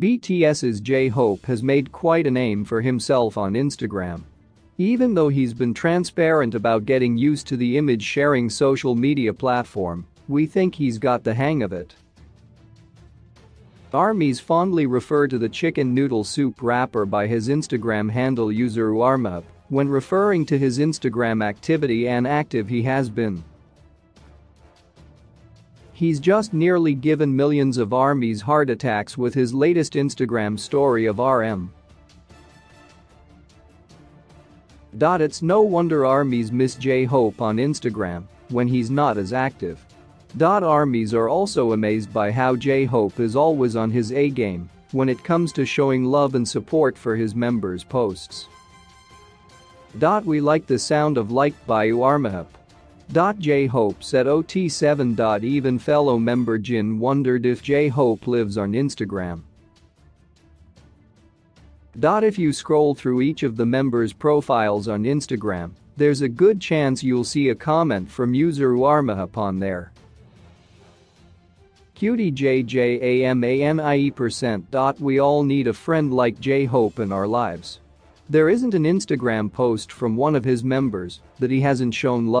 BTS's J-Hope has made quite a name for himself on Instagram. Even though he's been transparent about getting used to the image-sharing social media platform, we think he's got the hang of it. Armies fondly refer to the chicken noodle soup rapper by his Instagram handle user Uarmyhope when referring to his Instagram activity and active he has been. He's just nearly given millions of armies heart attacks with his latest Instagram story of RM. It's no wonder armies miss J-Hope on Instagram when he's not as active. Armies are also amazed by how J-Hope is always on his A-game when it comes to showing love and support for his members' posts. We like the sound of liked by Uarmyhope J-Hope said OT7. Even fellow member Jin wondered if J-Hope lives on Instagram. If you scroll through each of the members' profiles on Instagram, there's a good chance you'll see a comment from user Uarmyhope there. Cutie percent. We all need a friend like J-Hope in our lives. There isn't an Instagram post from one of his members that he hasn't shown love